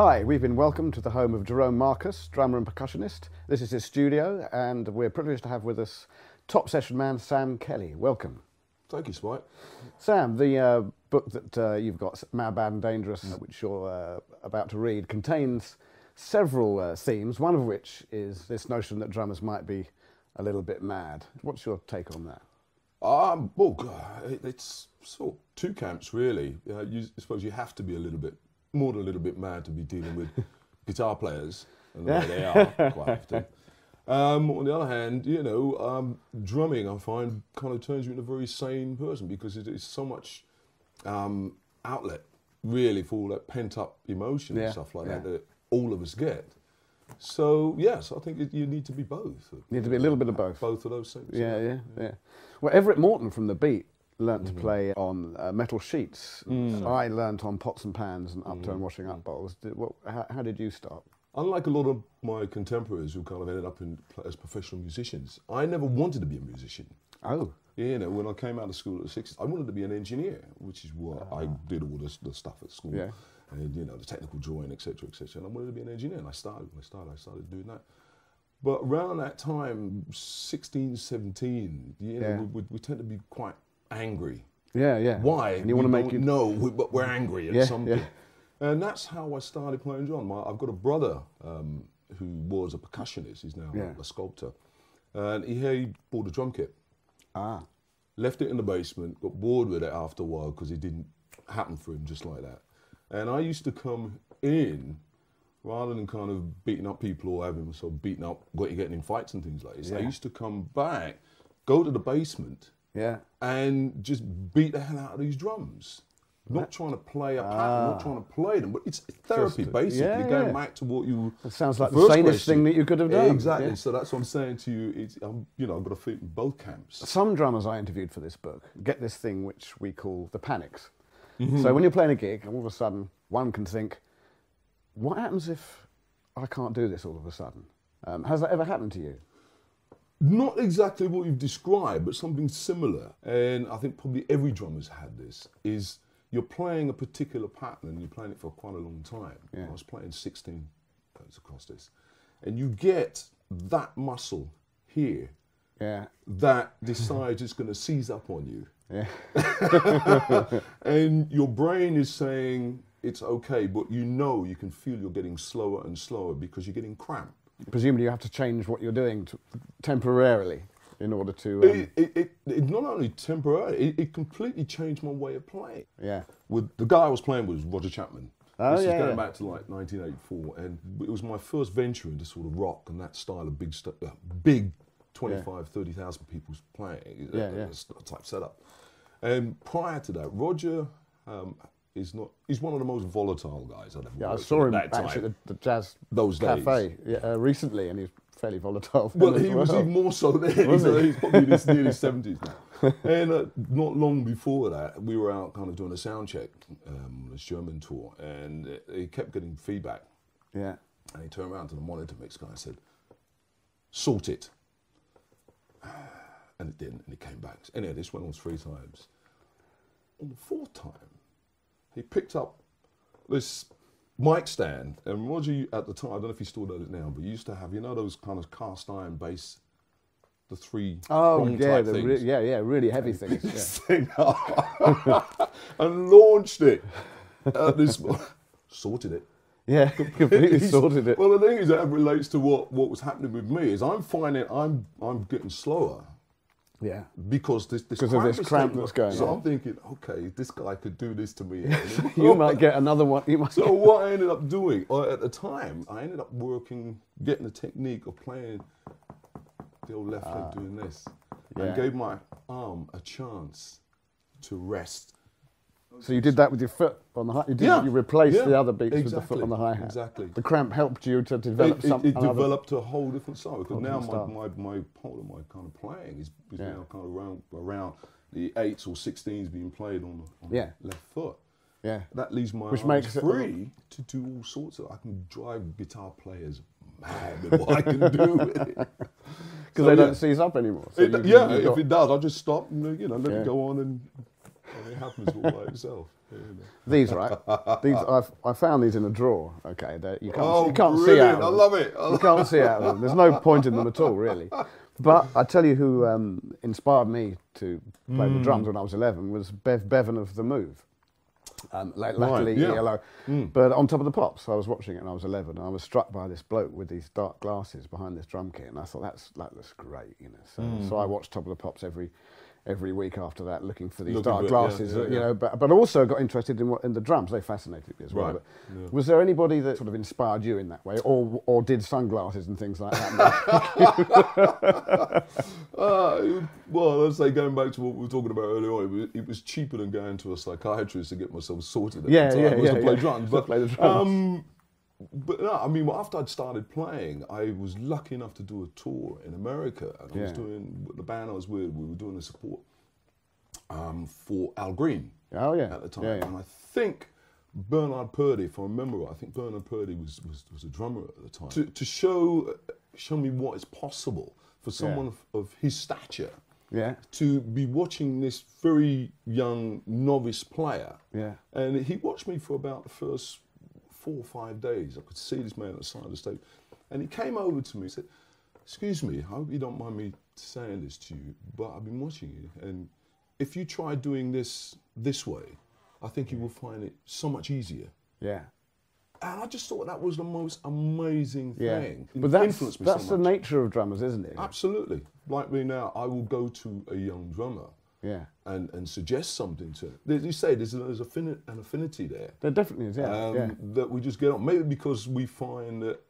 Hi, we've been welcomed to the home of Jerome Marcus, drummer and percussionist. This is his studio, and we're privileged to have with us top session man Sam Kelly. Welcome. Thank you, Spike. Sam, the uh, book that uh, you've got, Mad, Bad and Dangerous, which you're uh, about to read, contains several uh, themes, one of which is this notion that drummers might be a little bit mad. What's your take on that? Um, well, it's sort of two camps, really. Uh, you, I suppose you have to be a little bit, more than a little bit mad to be dealing with guitar players, and the way they are quite often. Um, on the other hand, you know, um, drumming I find kind of turns you into a very sane person because it is so much um, outlet, really, for all that pent up emotion Yeah, and stuff like that yeah. that all of us get. So yes, I think it, you need to be both. You need to be a little bit of both. Both of those things. Yeah, yeah, yeah. Well, Everett Morton from The Beat learnt Mm-hmm. to play on uh, metal sheets. Mm. I learnt on pots and pans and upturned washing up bowls. Did, what, how, how did you start? Unlike a lot of my contemporaries who kind of ended up in, as professional musicians, I never wanted to be a musician. Oh, You know, when I came out of school at the 60s, I wanted to be an engineer, which is what I did all this, the stuff at school. Yeah. And, you know, the technical drawing, etc., etc. And I wanted to be an engineer, and I started. I started, I started doing that. But around that time, 16, 17, you know, Yeah. we, we, we tend to be quite angry. yeah, yeah. Why? And you want to make it. know, we- but we're angry at Yeah, something. yeah. And that's how I started playing John. My, I've got a brother um, who was a percussionist. He's now Yeah. a sculptor. And he, he bought a drum kit, Ah, left it in the basement, got bored with it after a while because it didn't happen for him just like that. And I used to come in rather than kind of beating up people or having myself beaten up, getting getting in fights and things like this. I used to come back, go to the basement, yeah. and just beat the hell out of these drums. Not trying to play a pattern, not trying to play them, but it's therapy Just- basically. yeah, going yeah. back to what you. It sounds like the sanest thing that you could have done. Exactly. Yeah. So that's what I'm saying to you. It's, um, you know, I've got to fit in both camps. Some drummers I interviewed for this book get this thing which we call the panics. Mm-hmm. So when you're playing a gig, all of a sudden one can think, what happens if I can't do this all of a sudden? Um, has that ever happened to you? Not exactly what you've described, but something similar. And I think probably every drummer's had this. Is you're playing a particular pattern and you're playing it for quite a long time. Yeah. I was playing 16 notes across this, and you get that muscle here Yeah, that decides it's going to seize up on you. yeah, And your brain is saying it's okay, but you know you can feel you're getting slower and slower because you're getting cramped. Presumably you have to change what you're doing to, temporarily in order to. Um, It, it, it, it not only temporarily, it, completely changed my way of playing. yeah, With the guy I was playing with was Roger Chapman. Oh, this yeah, is going yeah. back to like 1984, and it was my first venture into sort of rock and that style of big, st- uh, big 25, 30,000 people playing uh, Yeah, yeah. uh, type setup. And prior to that, Roger um, is not. He's one of the most volatile guys I've ever yeah. I saw him at that actually time. at the, the jazz Those days. cafe yeah, uh, recently, and he's fairly volatile. Well, he was even more so then. He's, uh, he's probably in his nearly 70s now. and uh, not long before that, we were out kind of doing a sound check, um, this German tour, and uh, he kept getting feedback. Yeah, And he turned around to the monitor mix guy and said, sort it. And it didn't, and it came back. Anyway, this went on three times. On the fourth time, he picked up this mic stand, and Roger at the time, I don't know if he still does it now, but he used to have, you know, those kind of cast iron bass, the three Oh yeah, the re- yeah, yeah, really heavy things. Yeah. Thing and launched it at this, sorted it. Yeah, completely sorted it. Well, the thing is that relates to what, what was happening with me is I'm finding I'm I'm getting slower Yeah, because this this Because of this is cramp that's going So on. I'm thinking, okay, this guy could do this to me. you might get another one. You might. So what I ended up doing, or at the time, I ended up working, getting the technique of playing the old left leg doing this, Ah. yeah. and gave my arm a chance to rest. So you did that with your foot on the hi You did. Yeah, You replaced yeah, the other beats with the foot on the hi hat. exactly. The cramp helped you to develop it, it, some. it another- developed a whole different style because now my, my, my part of my kind of playing is, is Yeah. now kind of around around the eights or sixteens being played on the, on Yeah. the left foot. Yeah. That leaves my Which makes it free to do all sorts of. I can drive guitar players mad with what I can do with it. Because So, they yeah. don't seize up anymore. So It- you- yeah, if it does, I'll just stop and you know let it go on and and it happens all by itself. You know. These right? These I've, I found these in a drawer. Okay, that you can't Oh, you can't see out. I of them. I love it. I You can't see out of them. There's no point in them at all, really. But I tell you who um, inspired me to play the drums when I was 11 was Bev Bevan of The Move. Um, la- latterly yeah. ELO. But on top of the pops, I was watching it and I was 11 and I was struck by this bloke with these dark glasses behind this drum kit and I thought that's that looks great, you know. So, so I watched Top of the Pops every every week after that, looking for these Looking dark it, yeah, glasses, yeah, you know. But, but also got interested in what in the drums. They fascinated me as well. Right, But yeah. Was there anybody that sort of inspired you in that way, or or did sunglasses and things like that? Uh, well, let's say going back to what we were talking about earlier on, it was, it was cheaper than going to a psychiatrist to get myself sorted at Yeah, the time. yeah, was yeah, to play drums. But, play the drums. Um, but no, I mean, well, after I'd started playing, I was lucky enough to do a tour in America, and I was doing the band I was with. We were doing a support um, for Al Green oh yeah, at the time, yeah, yeah. and I think Bernard Purdie, if I remember, right, I think Bernard Purdie was, was, was a drummer at the time. To, to show show me what is possible for someone of, of his stature yeah, to be watching this very young novice player. Yeah. And he watched me for about the first four or five days. I could see this man at the side of the stage. And he came over to me and said, Excuse me, I hope you don't mind me saying this to you, but I've been watching you. And if you try doing this this way, I think you will find it so much easier. yeah. And I just thought that was the most amazing thing. Yeah, but that's me that's so the nature of drummers, isn't it? Absolutely. Like me now, I will go to a young drummer Yeah, and, and suggest something to. As you say, there's, there's affini- an affinity there there definitely is. Yeah, um, yeah, that we just get on. Maybe because we find that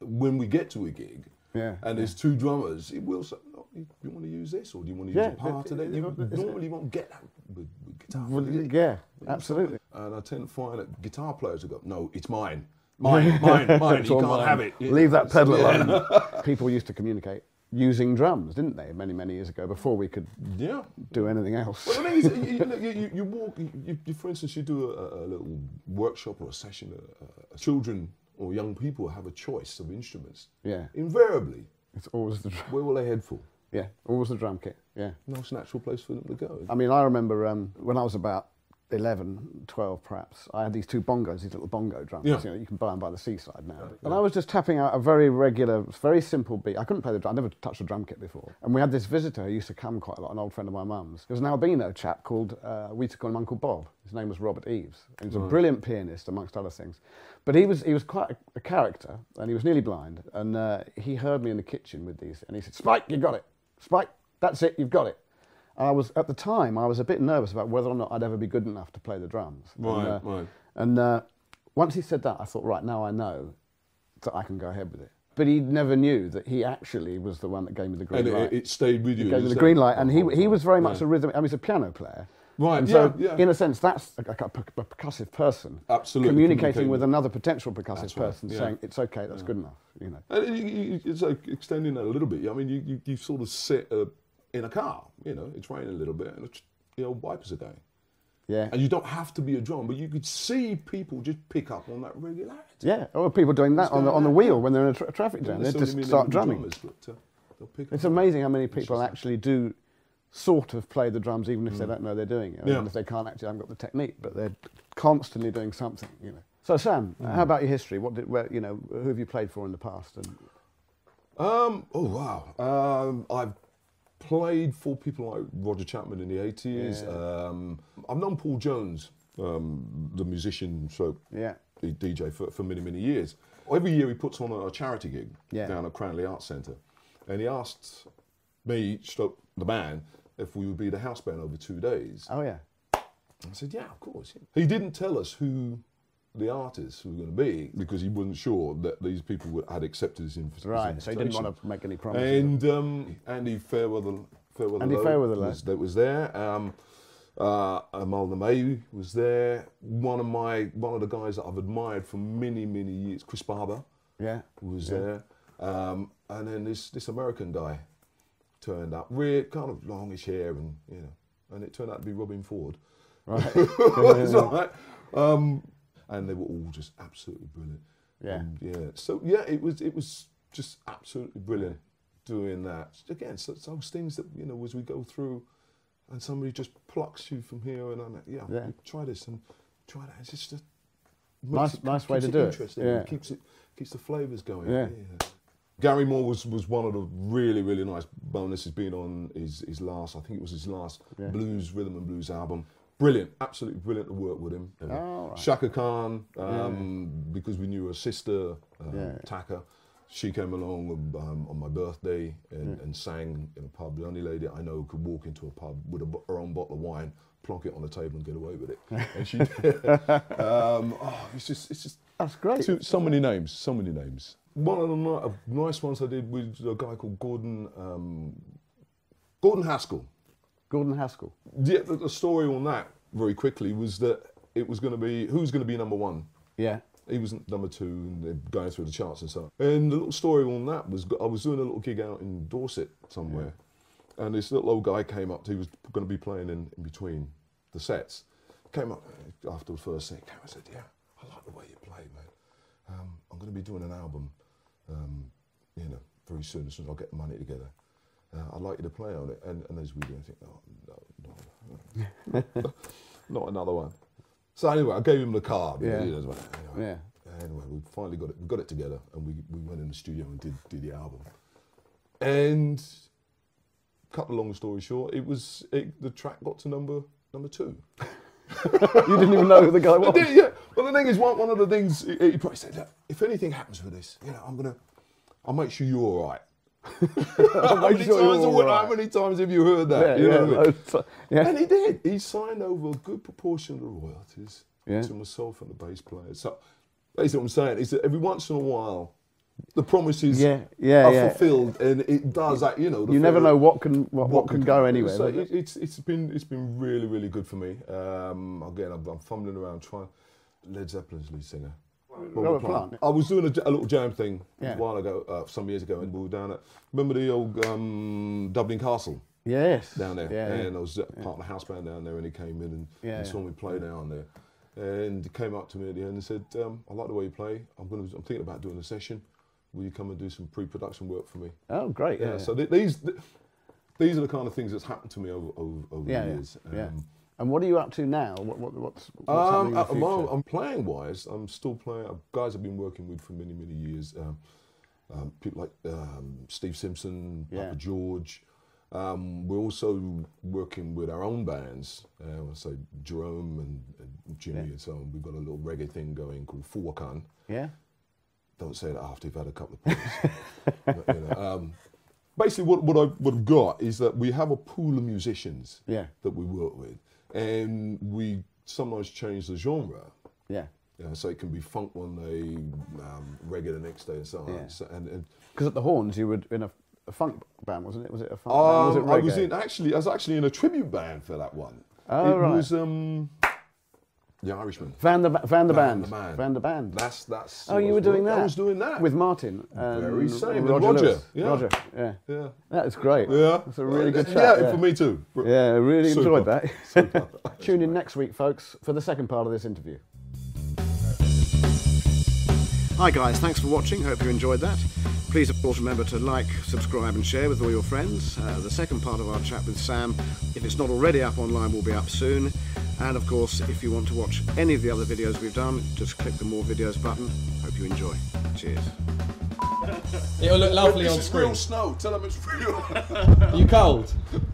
when we get to a gig Yeah, and there's two drummers, it will say, oh, you, you want to use this or do you want to use a part of that? You normally won't get that with, with guitar. Well, yeah, absolutely. And I tend to find that guitar players will go, no, it's mine. Mine, mine, mine. You can't mine. have it. Leave that pedal alone. People used to communicate using drums, didn't they? Many many years ago, before we could Yeah. do anything else. Well, thing is, you, you, you, you, walk, you, you, for instance, you do a, a little workshop or a session, uh, uh, children or young people have a choice of instruments. Yeah, Invariably, it's always the drum. where will they head for? Yeah, always the drum kit. Yeah. Nice natural place for them to go. I mean, I remember um, when I was about 11, 12 perhaps, I had these two bongos, these little bongo drums. Yeah. You know, you can buy them by the seaside now. And I was just tapping out a very regular, very simple beat. I couldn't play the drum, I never touched a drum kit before. And we had this visitor who used to come quite a lot, an old friend of my mum's. He was an albino chap called, uh, we used to call him Uncle Bob. His name was Robert Eves. He was a brilliant pianist, amongst other things. But he was, he was quite a, a character, and he was nearly blind. And uh, he heard me in the kitchen with these, and he said, Spike, you got it. Spike, that's it, you've got it. And I was at the time I was a bit nervous about whether or not I'd ever be good enough to play the drums. Right, and, uh, right. And uh, once he said that, I thought, right now I know that I can go ahead with it. But he never knew that he actually was the one that gave me the green And light. it, it stayed with you. gave me the green light, and he Oh, he was very much yeah. a rhythm. I mean, he's a piano player. Right, And so, yeah, yeah. in a sense, that's a, a, a percussive person. Absolutely, Communicating with another potential percussive That's right, person, yeah. saying it's okay, that's good enough. You know. And you- you- it's like extending that a little bit. I mean, you, you, you sort of sit uh, in a car, you know, it's raining a little bit, and the old wipers are going. Yeah. And you don't have to be a drum, but you could see people just pick up on that regularity. Yeah, or people doing that on the, on the wheel when they're in a tra- traffic jam. They just start drumming. drummers, but, uh, It's amazing how many people actually do sort of play the drums even if they don't know they're doing it. Mm. Yeah. Even if they can't actually, haven't got the technique, but they're constantly doing something, you know. So Sam, Mm. how about your history? What did, where, you know, who have you played for in the past? And Um, oh wow. Um, I've played for people like Roger Chapman in the 80s. Yeah. Um, I've known Paul Jones, um, the musician, so yeah, DJ for, for many, many years. Every year he puts on a charity gig Yeah. down at Cranleigh Arts Centre. And he asked me, stroke the band, if we would be the house band over two days. oh yeah, I said, yeah, of course. He didn't tell us who the artists who were going to be because he wasn't sure that these people would, had accepted his, inv- his right. So he didn't want to make any promises. And um, Andy Fairweather, Fairweather Andy Low Fairweather was, that was there. Um, uh, Imelda May was there. One of my one of the guys that I've admired for many many years, Chris Barber, yeah, was there. Um, and then this this American guy turned up, real kind of longish hair, and you know, and it turned out to be Robben Ford. right. It's all right. Um, and they were all just absolutely brilliant. Yeah. And, yeah. So yeah, it was it was just absolutely brilliant doing that. Again, so, so those things that you know as we go through and somebody just plucks you from here and I'm like, yeah, Yeah. try this and try that. It's just a Nice- makes nice way to do it. interesting. Yeah. keeps it keeps the flavours going. Yeah. Gary Moore was, was one of the really really nice bonuses. Being on his, his last, I think it was his last Yeah. blues rhythm and blues album. Brilliant, absolutely brilliant to work with him. Oh, right. Chaka Khan, um, because we knew her sister, um, Yeah. Taka. She came along um, on my birthday and, and sang in a pub. The only lady I know could walk into a pub with a, her own bottle of wine, plonk it on the table, and get away with it. And she did. um, oh, it's just, it's just That's great. so many names, so many names. One of the ni- nice ones I did with a guy called Gordon, um, Gordon Haskell. Gordon Haskell. The, the- the story on that very quickly was that it was going to be who's going to be number one. Yeah. He was number two, and they're going through the charts and so on. And the little story on that was I was doing a little gig out in Dorset somewhere, and this little old guy came up. He was going to be playing in, in between the sets. Came up after the first set. Came and said, "Yeah, I like the way you play, man. Um, I'm going to be doing an album, um, you know, very soon. As soon as I get the money together, uh, I'd like you to play on it." And, and as we do, I think, "Oh no, no, not another one." So anyway, I gave him the card. Yeah. You know, anyway, Yeah. Anyway, we finally got it. We got it together, and we, we went in the studio and did did the album. And cut the long story short, it was it, the track got to number number two. You didn't even know who the guy was. Yeah, yeah. Well, the thing is, one, one of the things he, he probably said, if anything happens with this, you know, I'm gonna, I'll make sure you're all right. How, many sure times, all how many times have you heard that? Yeah, You know yeah, I mean? yeah. And he did. He signed over a good proportion of the royalties Yeah. to myself and the bass player. So basically, what I'm saying is that every once in a while, the promises Yeah, yeah, are yeah. fulfilled, and it does that. You know, the You never know what can what, what can go anywhere. So it, it? it's it's been it's been really really good for me. Um, again, I'm, I'm fumbling around trying. Led Zeppelin's lead singer. Robert Plant. I was doing a little jam thing Yeah. a while ago, uh, some years ago, and we were down at remember the old um, Dublin Castle Yes. down there, Yeah, yeah. and I was at part of the house band down there, and he came in and, Yeah, and yeah. saw me play down there, and he came up to me at the end and said, um, "I like the way you play. I'm going to. I'm thinking about doing a session. Will you come and do some pre-production work for me?" Oh, great. Yeah. Yeah. So th- these th- these are the kind of things that's happened to me over over, over yeah, the yeah, years. yeah. Um, And what are you up to now? What, what, what's what's um, happening in at the the moment. I'm playing wise. I'm still playing. uh, Guys I've been working with for many, many years. Um, um, people like um, Steve Simpson, Yeah. Papa George. Um, we're also working with our own bands. Uh, I say Jerome and, and Jimmy Yeah. and so on. We've got a little reggae thing going called Furkan. Yeah. Don't say that after you've had a couple of beers. But, you know, um, basically, what, what, I, what I've got is that we have a pool of musicians Yeah. that we work with, and we sometimes change the genre. Yeah. You know, so it can be funk one day, um, reggae the next day, and so on. Yeah. So, and, and Because at the Horns, you were in a, a funk band, wasn't it? Was it a funk band? Was it um, I was in actually, I was actually in a tribute band for that one. Oh, it right. was um, the Irishman. Van der, Ba- Van der Van Band. der Band. Van der Band. That's that's. oh, you were doing work- that? I was doing that With Martin. And Very same, and Roger. Roger, Lewis. yeah. Roger, yeah. Yeah. That's great. Yeah, That's a really good yeah, chat. Yeah, for me too. Yeah, I really enjoyed Super. that. Tune in next week, folks, for the second part of this interview. Hi, guys. Thanks for watching. Hope you enjoyed that. Please, of course, remember to like, subscribe, and share with all your friends. Uh, the second part of our chat with Sam, if it's not already up online, will be up soon. And of course, if you want to watch any of the other videos we've done, just click the more videos button. Hope you enjoy. Cheers. It'll look lovely This on is screen. real snow. Tell them it's real. Are you cold?